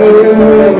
Good